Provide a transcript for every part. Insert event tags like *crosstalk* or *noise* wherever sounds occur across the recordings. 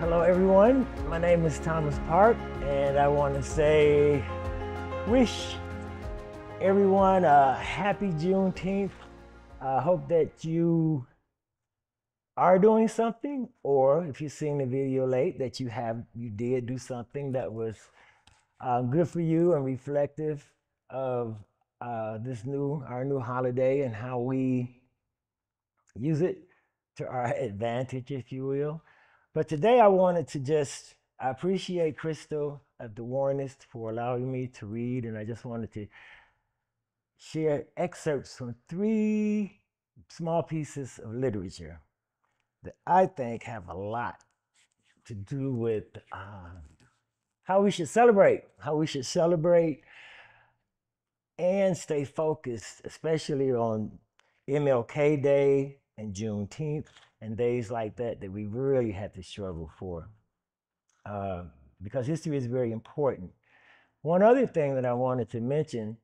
Hello, everyone. My name is Thomas Park, and I want to say, wish everyone a happy Juneteenth. I hope that you are doing something, or if you're seeing the video late, that you have you did do something that was uh, good for you and reflective of uh, this new our new holiday and how we use it to our *laughs* advantage, if you will. But today I wanted to just I appreciate Crystal of the Warrenist for allowing me to read, and I just wanted to share excerpts from three small pieces of literature that I think have a lot to do with uh, how we should celebrate, how we should celebrate and stay focused, especially on MLK Day and Juneteenth and days like that that we really had to struggle for uh, because history is very important. One other thing that I wanted to mention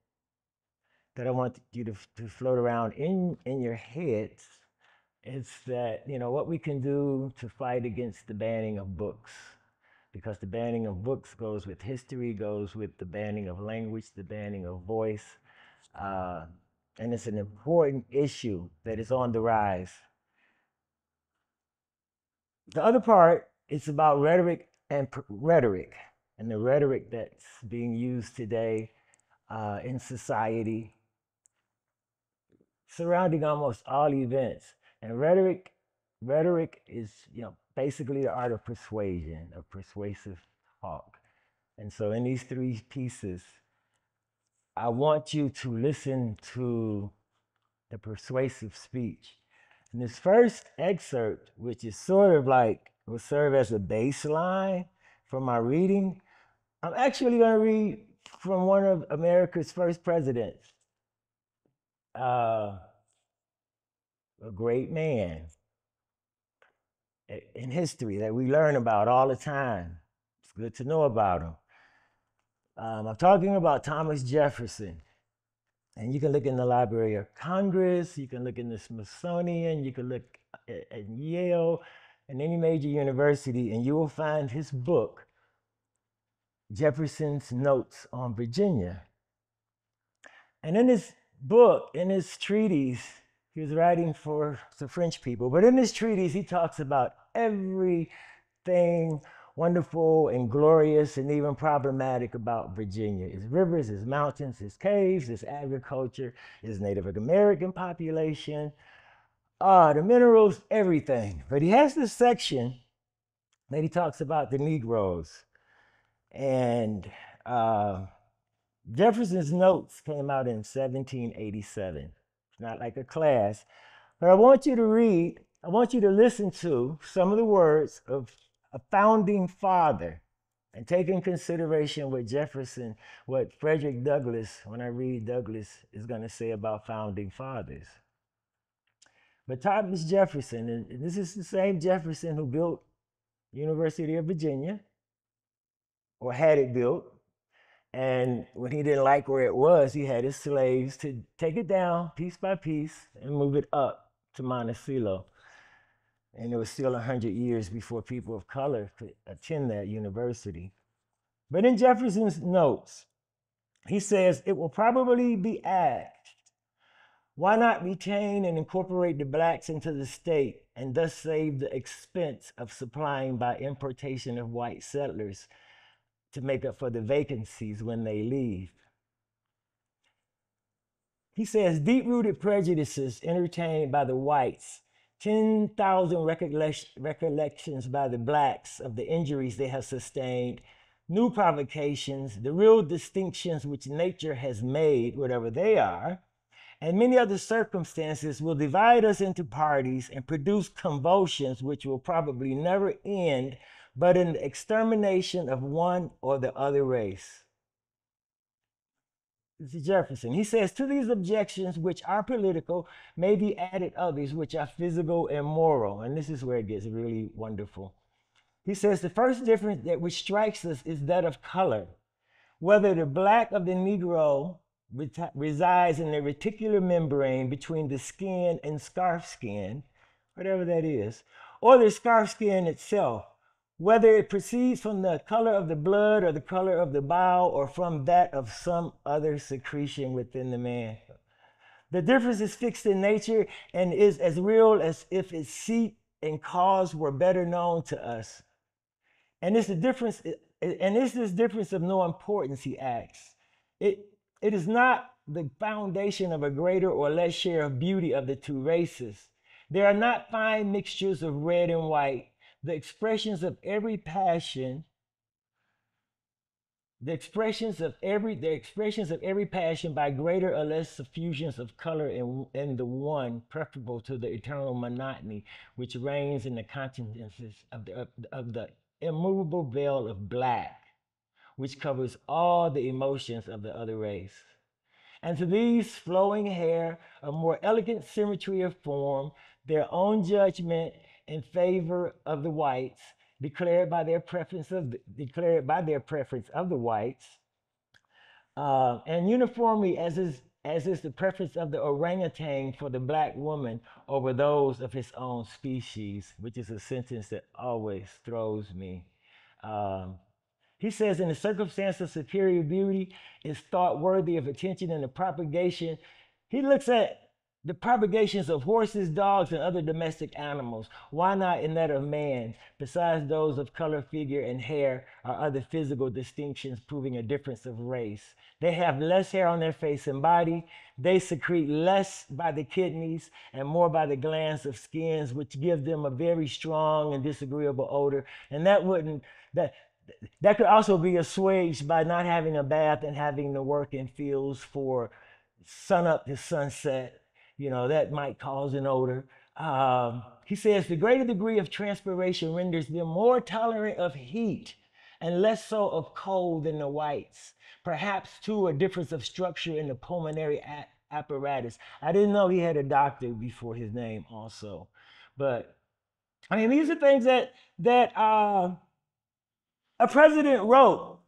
that I want you to, to float around in, in your heads is that, you know, what we can do to fight against the banning of books. Because the banning of books goes with history, goes with the banning of language, the banning of voice. Uh, and it's an important issue that is on the rise. The other part is about rhetoric and rhetoric and the rhetoric that's being used today uh, in society surrounding almost all events. And rhetoric, rhetoric is, you know, basically the art of persuasion, of persuasive talk. And so in these three pieces, I want you to listen to the persuasive speech. In this first excerpt, which is sort of like will serve as a baseline for my reading, I'm actually going to read from one of America's first presidents, uh, a great man in history that we learn about all the time. It's good to know about him. Um, I'm talking about Thomas Jefferson. And you can look in the Library of Congress, you can look in the Smithsonian, you can look at, at Yale and any major university, and you will find his book, Jefferson's Notes on Virginia. And in his book, in his treatise, he was writing for the French people, but in his treatise, he talks about everything wonderful and glorious and even problematic about Virginia. Its rivers, its mountains, its caves, its agriculture, its Native American population, uh, the minerals, everything. But he has this section that he talks about the Negroes. And uh, Jefferson's notes came out in 1787. It's not like a class. But I want you to read, I want you to listen to some of the words of a founding father and take in consideration what Jefferson, what Frederick Douglass, when I read Douglass, is going to say about founding fathers. But Thomas Jefferson, and this is the same Jefferson who built University of Virginia, or had it built. And when he didn't like where it was, he had his slaves to take it down piece by piece and move it up to Monticello. And it was still 100 years before people of color could attend that university. But in Jefferson's notes, he says it will probably be asked why not retain and incorporate the blacks into the state and thus save the expense of supplying by importation of white settlers to make up for the vacancies when they leave? He says deep rooted prejudices entertained by the whites 10,000 recollections by the blacks of the injuries they have sustained, new provocations, the real distinctions which nature has made, whatever they are, and many other circumstances will divide us into parties and produce convulsions which will probably never end but in the extermination of one or the other race. Jefferson. He says, To these objections, which are political, may be added others which are physical and moral. And this is where it gets really wonderful. He says, The first difference that which strikes us is that of color. Whether the black of the Negro resides in the reticular membrane between the skin and scarf skin, whatever that is, or the scarf skin itself, whether it proceeds from the color of the blood or the color of the bile or from that of some other secretion within the man. The difference is fixed in nature and is as real as if its seat and cause were better known to us. And it's a difference, and it's this difference of no importance, he asks. It, it is not the foundation of a greater or less share of beauty of the two races. There are not fine mixtures of red and white, the expressions of every passion the expressions of every the expressions of every passion by greater or less suffusions of color in, in the one preferable to the eternal monotony which reigns in the consciousness of the, of the immovable veil of black which covers all the emotions of the other race. And to these flowing hair a more elegant symmetry of form their own judgment in favor of the whites declared by their preference of declared by their preference of the whites, uh, and uniformly as is as is the preference of the orangutan for the black woman over those of his own species, which is a sentence that always throws me. Um, he says, in the circumstance of superior beauty is thought worthy of attention in the propagation. He looks at the propagations of horses, dogs, and other domestic animals. Why not in that of man? Besides those of color, figure, and hair are other physical distinctions proving a difference of race. They have less hair on their face and body. They secrete less by the kidneys and more by the glands of skins, which give them a very strong and disagreeable odor. And that wouldn't, that, that could also be assuaged by not having a bath and having to work in fields for sun up to sunset you know, that might cause an odor. Um, he says the greater degree of transpiration renders them more tolerant of heat and less so of cold than the whites. Perhaps too a difference of structure in the pulmonary apparatus. I didn't know he had a doctor before his name also, but I mean these are things that that uh, a president wrote,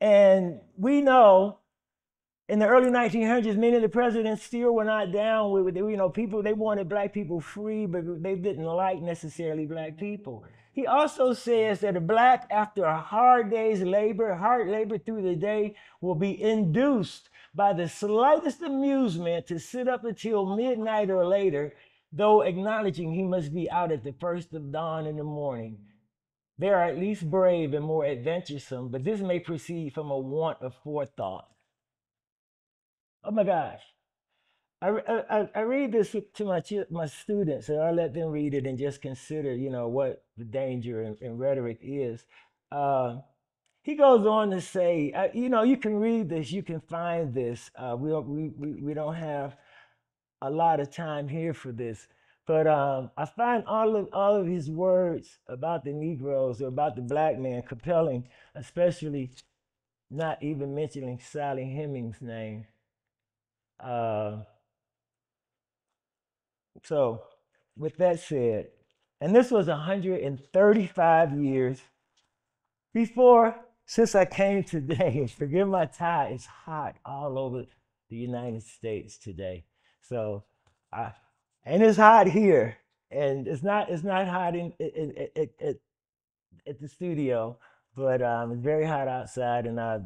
and we know in the early 1900s, many of the presidents still were not down with, you know, people, they wanted black people free, but they didn't like necessarily black people. He also says that a black, after a hard day's labor, hard labor through the day, will be induced by the slightest amusement to sit up until midnight or later, though acknowledging he must be out at the first of dawn in the morning. They are at least brave and more adventuresome, but this may proceed from a want of forethought. Oh my gosh. I, I, I read this to my my students, and I let them read it and just consider, you know, what the danger in, in rhetoric is. Uh, he goes on to say, uh, you know, you can read this, you can find this. Uh, we, don't, we, we, we don't have a lot of time here for this, but um, I find all of all of his words about the Negroes or about the black man compelling, especially not even mentioning Sally Hemings' name. Uh, so, with that said, and this was 135 years before, since I came today, *laughs* forgive my tie, it's hot all over the United States today. So, I, and it's hot here, and it's not it's not hot in, in, in, in at the studio, but um, it's very hot outside, and I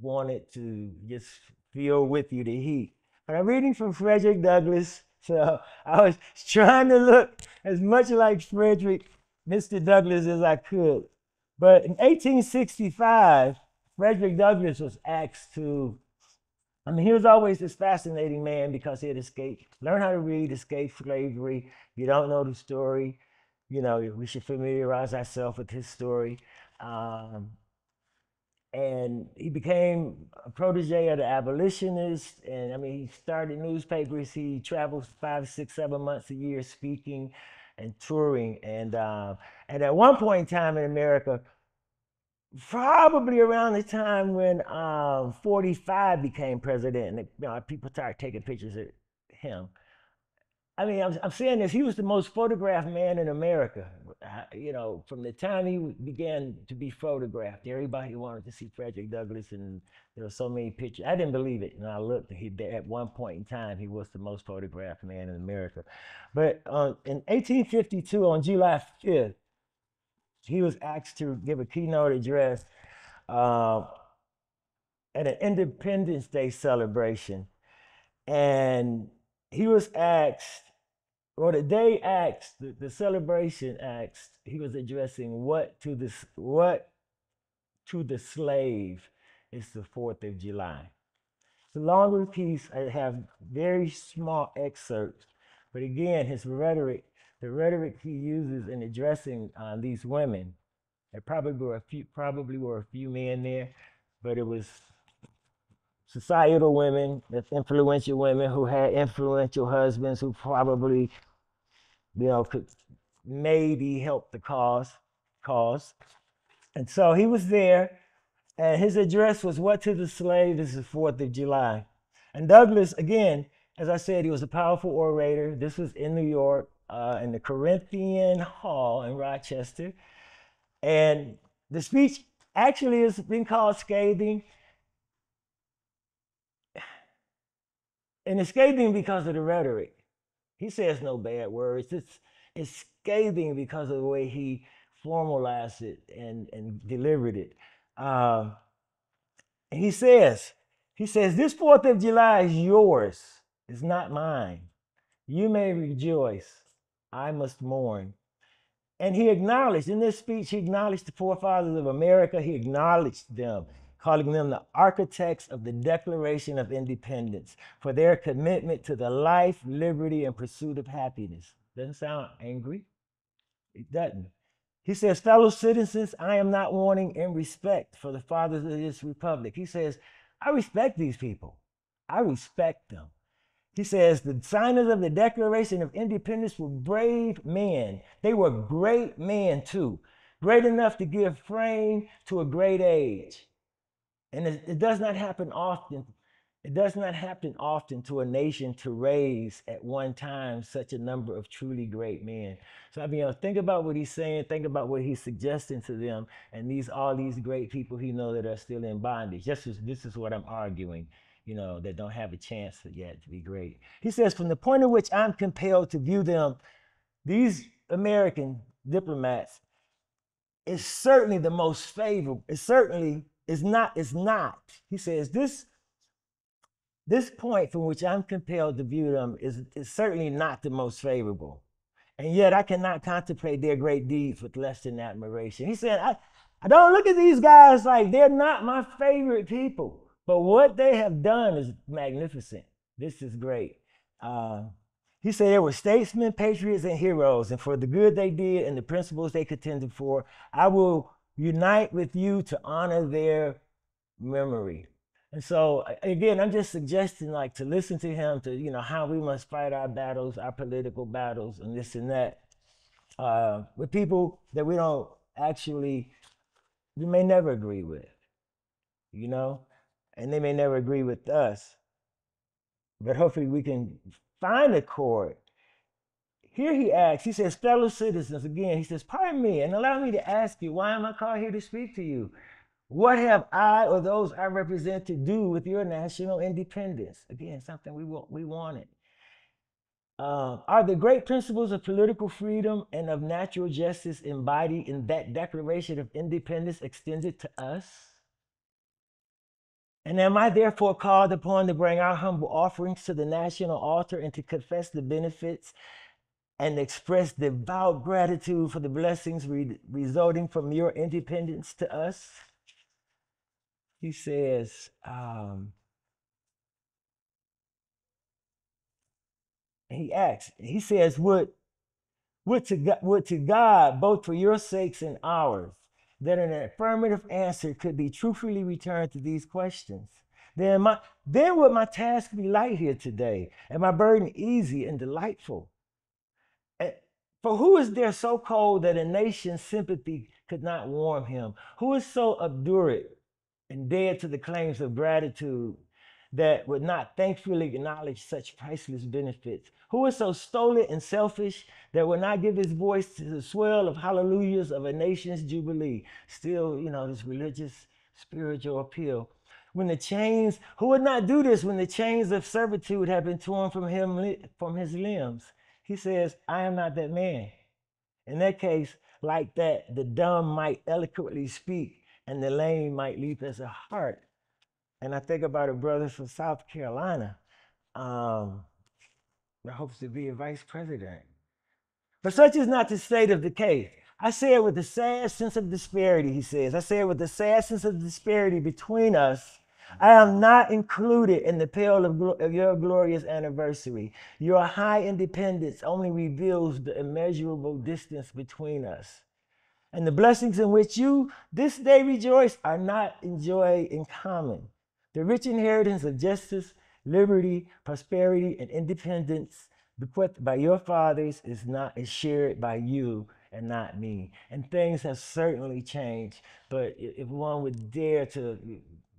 wanted to just feel with you the heat. But I'm reading from Frederick Douglass, so I was trying to look as much like Frederick, Mr. Douglass, as I could. But in 1865, Frederick Douglass was asked to, I mean, he was always this fascinating man because he had escaped, learned how to read, escaped slavery. If you don't know the story, you know, we should familiarize ourselves with his story. Um, and he became a protege of the abolitionists. And I mean, he started newspapers. He traveled five, six, seven months a year speaking and touring. And uh, and at one point in time in America, probably around the time when um, 45 became president, and you know, people started taking pictures of him. I mean, I'm, I'm saying this. He was the most photographed man in America. Uh, you know, from the time he began to be photographed, everybody wanted to see Frederick Douglass, and there were so many pictures. I didn't believe it, and I looked. He at one point in time he was the most photographed man in America. But uh, in 1852, on July 5th, he was asked to give a keynote address uh, at an Independence Day celebration. And he was asked, or the day asked, the, the celebration asked, he was addressing what to this what to the slave is the Fourth of July. The longer piece, I have very small excerpts, but again, his rhetoric, the rhetoric he uses in addressing uh, these women, there probably were a few, probably were a few men there, but it was societal women, influential women who had influential husbands who probably, you know, could maybe help the cause, cause. And so he was there, and his address was "What to the slave This is the Fourth of July." And Douglass, again, as I said, he was a powerful orator. This was in New York, uh, in the Corinthian Hall in Rochester, and the speech actually has been called scathing And it's scathing because of the rhetoric. He says no bad words. It's, it's scathing because of the way he formalized it and, and delivered it. Um, he says, he says, this 4th of July is yours. It's not mine. You may rejoice. I must mourn. And he acknowledged in this speech, he acknowledged the forefathers of America. He acknowledged them calling them the architects of the Declaration of Independence for their commitment to the life, liberty, and pursuit of happiness. Doesn't sound angry. It doesn't. He says, fellow citizens, I am not wanting in respect for the fathers of this republic. He says, I respect these people. I respect them. He says, the signers of the Declaration of Independence were brave men. They were great men too, great enough to give frame to a great age. And it, it does not happen often. It does not happen often to a nation to raise at one time such a number of truly great men. So I mean, you know, think about what he's saying, think about what he's suggesting to them, and these all these great people he know that are still in bondage. Just as this is what I'm arguing, you know, that don't have a chance yet to be great. He says, from the point at which I'm compelled to view them, these American diplomats is certainly the most favorable. It's certainly is not, is not. He says, this, this point from which I'm compelled to view them is, is certainly not the most favorable. And yet I cannot contemplate their great deeds with less than admiration. He said, I, I don't look at these guys like they're not my favorite people, but what they have done is magnificent. This is great. Uh, he said they were statesmen, patriots, and heroes, and for the good they did and the principles they contended for, I will unite with you to honor their memory. And so again, I'm just suggesting like to listen to him to, you know, how we must fight our battles, our political battles and this and that. Uh, with people that we don't actually, we may never agree with, you know, and they may never agree with us. But hopefully we can find a chord here he asks, he says, fellow citizens, again, he says, pardon me, and allow me to ask you, why am I called here to speak to you? What have I or those I represent to do with your national independence? Again, something we, want, we wanted. Uh, are the great principles of political freedom and of natural justice embodied in that Declaration of Independence extended to us? And am I therefore called upon to bring our humble offerings to the national altar and to confess the benefits and express devout gratitude for the blessings re- resulting from your independence to us. He says, um, he asks, he says, would, would, to God, would to God, both for your sakes and ours, that an affirmative answer could be truthfully returned to these questions. Then, my, then would my task be light here today, and my burden easy and delightful. For who is there so cold that a nation's sympathy could not warm him? Who is so obdurate and dead to the claims of gratitude that would not thankfully acknowledge such priceless benefits? Who is so stolid and selfish that would not give his voice to the swell of hallelujahs of a nation's jubilee? Still, you know, this religious, spiritual appeal. When the chains, who would not do this when the chains of servitude have been torn from him, from his limbs? He says, I am not that man. In that case, like that the dumb might eloquently speak and the lame might leap as a hart. And I think about a brother from South Carolina um, that hopes to be a vice president. But such is not the state of the case. I say it with a sad sense of disparity, he says. I say it with a sad sense of disparity between us. I am not included in the pale of, of your glorious anniversary. Your high independence only reveals the immeasurable distance between us. And the blessings in which you this day rejoice are not enjoyed in common. The rich inheritance of justice, liberty, prosperity, and independence bequeathed by your fathers is not is shared by you and not me. And things have certainly changed. But if one would dare to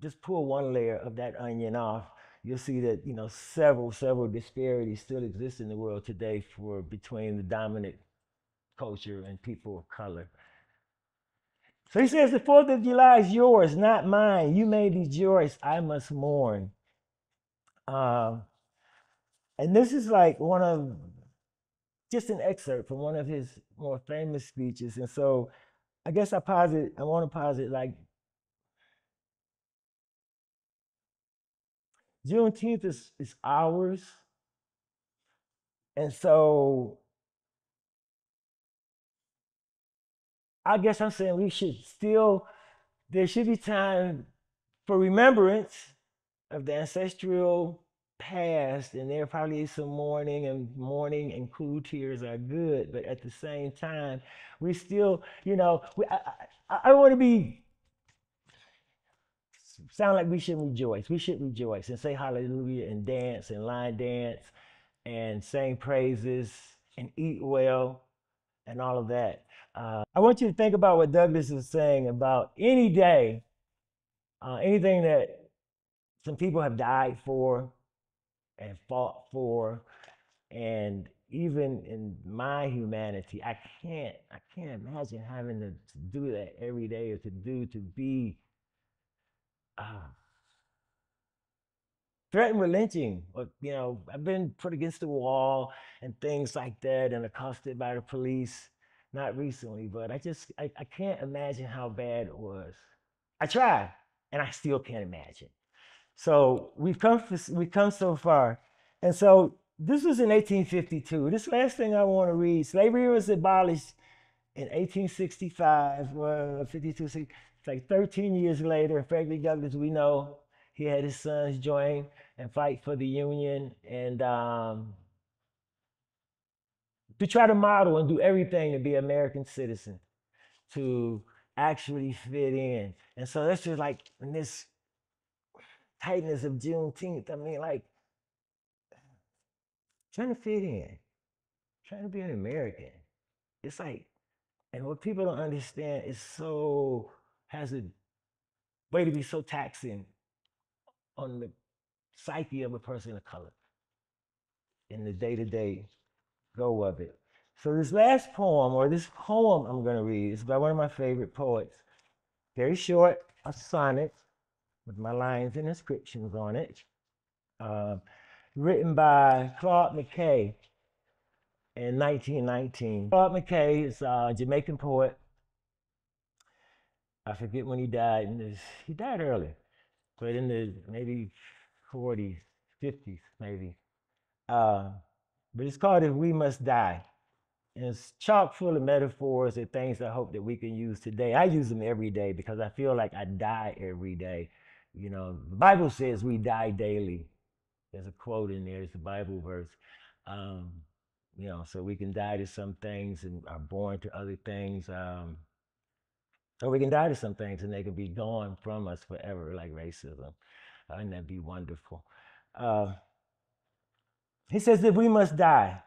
just pull one layer of that onion off, you'll see that you know several, several disparities still exist in the world today for between the dominant culture and people of color. So he says, the Fourth of July is yours, not mine. You may be rejoice, I must mourn. Um, and this is like one of just an excerpt from one of his more famous speeches. And so I guess I posit, I want to posit like Juneteenth is, is ours. And so I guess I'm saying we should still, there should be time for remembrance of the ancestral past, and there probably is some mourning, and mourning and cool tears are good, but at the same time, we still, you know, we, I, I, I want to be sound like we should rejoice. We should rejoice and say hallelujah and dance and line dance and sing praises and eat well and all of that. Uh, I want you to think about what Douglass is saying about any day, uh, anything that some people have died for and fought for, and even in my humanity, I can't, I can't imagine having to, to do that every day or to do to be uh, threatened with lynching. Or, you know, I've been put against the wall and things like that, and accosted by the police. Not recently, but I just, I, I can't imagine how bad it was. I tried, and I still can't imagine. So we've come we've come so far, and so this was in 1852. This last thing I want to read: slavery was abolished in 1865. Well, 52, six- it's like 13 years later. Frederick Douglass, we know he had his sons join and fight for the Union, and um, to try to model and do everything to be an American citizen, to actually fit in. And so that's just like in this tightness of Juneteenth. I mean, like trying to fit in, trying to be an American. It's like, and what people don't understand is so has a way to be so taxing on the psyche of a person of color in the day-to-day go of it. So this last poem, or this poem I'm going to read, is by one of my favorite poets. Very short, a sonnet with my lines and inscriptions on it. Uh, written by Claude McKay in 1919. Claude McKay is a Jamaican poet. I forget when he died. And this, he died early, but in the maybe 40s, 50s, maybe. Uh, but it's called If We Must Die. And it's chock full of metaphors and things I hope that we can use today. I use them every day because I feel like I die every day. You know, the Bible says we die daily. There's a quote in there, it's a Bible verse. Um, you know, so we can die to some things and are born to other things. Um, or we can die to some things and they can be gone from us forever, like racism. And that'd be wonderful. Uh, he says that we must die.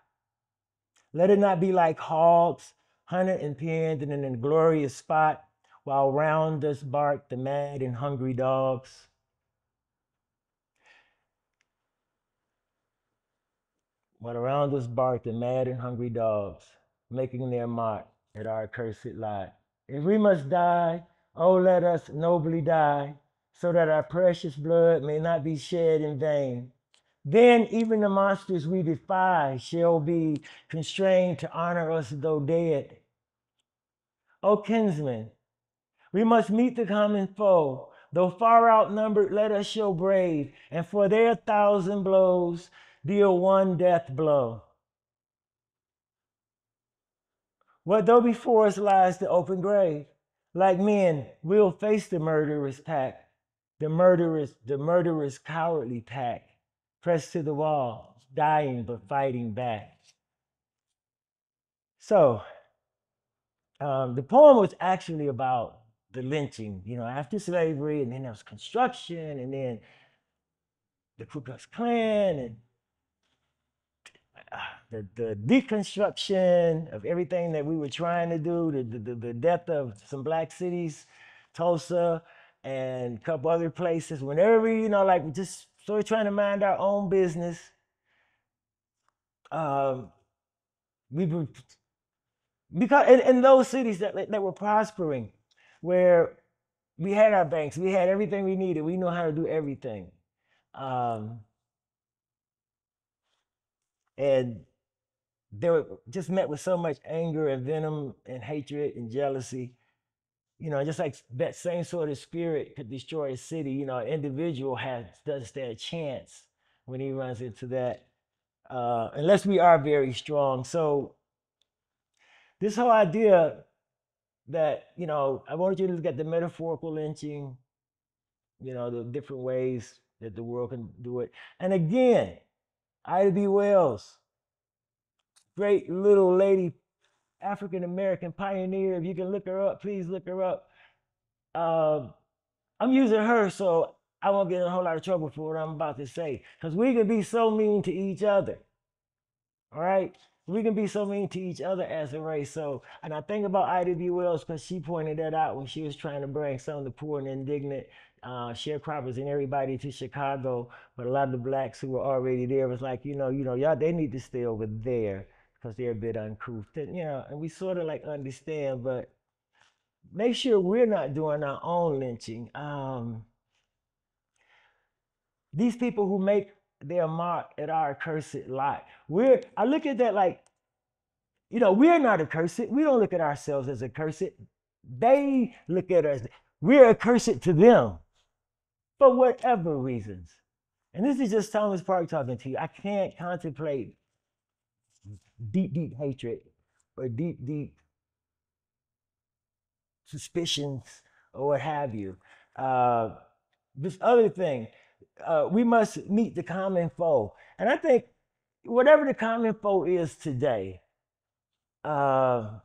Let it not be like hogs, hunted and penned in an inglorious spot, while round us bark the mad and hungry dogs. While around us bark the mad and hungry dogs, making their mark at our cursed lot. If we must die, oh, let us nobly die, so that our precious blood may not be shed in vain. Then even the monsters we defy shall be constrained to honor us though dead. O kinsmen, we must meet the common foe. Though far outnumbered, let us show brave, and for their thousand blows, deal one death blow. What though before us lies the open grave? Like men, we'll face the murderous pack, the murderous, the murderous cowardly pack, pressed to the wall, dying but fighting back. So, um, the poem was actually about the lynching, you know, after slavery, and then there was construction, and then the Ku Klux Klan, and the, the deconstruction of everything that we were trying to do, the, the, the death of some black cities, Tulsa, and a couple other places. Whenever, you know, like just sort of trying to mind our own business, um, we were, because in, in those cities that, that were prospering, where we had our banks, we had everything we needed, we know how to do everything. Um, and they were just met with so much anger and venom and hatred and jealousy. You know, just like that same sort of spirit could destroy a city, you know, an individual has doesn't stand a chance when he runs into that, uh, unless we are very strong. So this whole idea that, you know, I wanted you to look at the metaphorical lynching, you know, the different ways that the world can do it. And again, Ida B. Wells, great little lady, African American pioneer. If you can look her up, please look her up. Um, I'm using her so I won't get in a whole lot of trouble for what I'm about to say. Because we can be so mean to each other. All right? We can be so mean to each other as a race. So, and I think about Ida B. Wells because she pointed that out when she was trying to bring some of the poor and indignant uh, sharecroppers and everybody to Chicago. But a lot of the blacks who were already there was like, you know, you know, y'all, they need to stay over there because they're a bit uncouth. And, you know, and we sort of like understand, but make sure we're not doing our own lynching. Um, these people who make their mark at our accursed lot. We're I look at that like, you know, we're not accursed. We don't look at ourselves as accursed. They look at us. We're accursed to them for whatever reasons. And this is just Thomas Park talking to you. I can't contemplate deep, deep hatred or deep, deep suspicions or what have you. Uh, this other thing, uh, we must meet the common foe. And I think whatever the common foe is today, uh,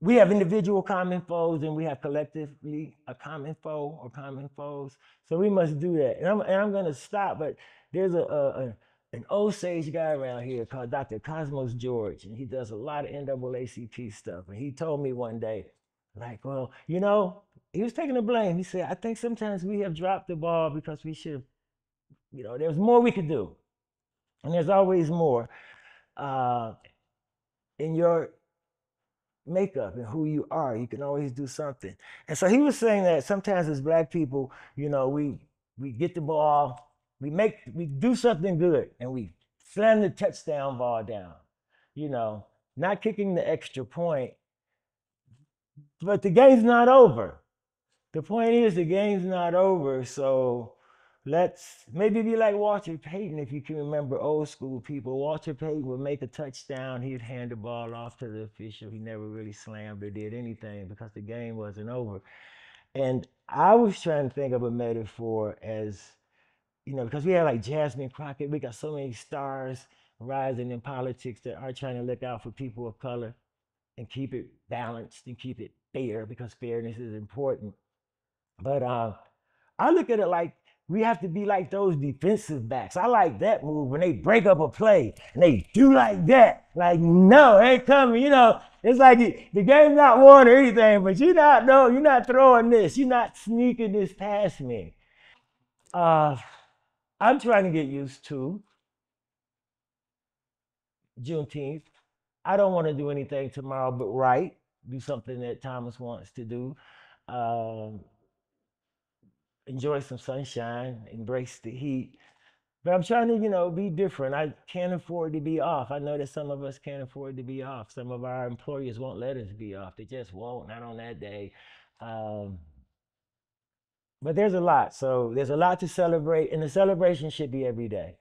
we have individual common foes and we have collectively a common foe or common foes. So we must do that. And I'm, and I'm going to stop, but there's a, a, a, an old sage guy around here called Dr. Cosmos George, and he does a lot of NAACP stuff. And he told me one day, like, well, you know, he was taking the blame. He said, I think sometimes we have dropped the ball because we should you know, there's more we could do. And there's always more uh, in your makeup and who you are. You can always do something. And so he was saying that sometimes as black people, you know, we we get the ball, we make we do something good and we slam the touchdown ball down. You know, not kicking the extra point. But the game's not over the point is the game's not over. So let's maybe be like Walter Payton, if you can remember old school people. Walter Payton would make a touchdown, he'd hand the ball off to the official. He never really slammed or did anything because the game wasn't over. And I was trying to think of a metaphor as, you know, because we have like Jasmine Crockett, we got so many stars rising in politics that are trying to look out for people of color and keep it balanced and keep it fair because fairness is important. But uh, I look at it like we have to be like those defensive backs. I like that move when they break up a play and they do like that. Like, no, ain't coming. You know, it's like the game's not won or anything, but you're not, no, you're not throwing this. You're not sneaking this past me. Uh, I'm trying to get used to Juneteenth. I don't want to do anything tomorrow but write, do something that Thomas wants to do. Um, enjoy some sunshine, embrace the heat. But I'm trying to, you know, be different. I can't afford to be off. I know that some of us can't afford to be off. Some of our employers won't let us be off. They just won't, not on that day. Um, but there's a lot. So there's a lot to celebrate, and the celebration should be every day.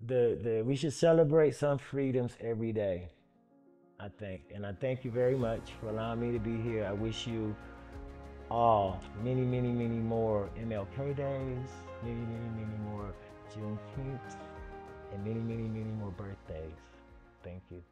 The, the, we should celebrate some freedoms every day, I think. And I thank you very much for allowing me to be here. I wish you all many, many, many more MLK days, many, many, many more Juneteenth, and many, many, many more birthdays. Thank you.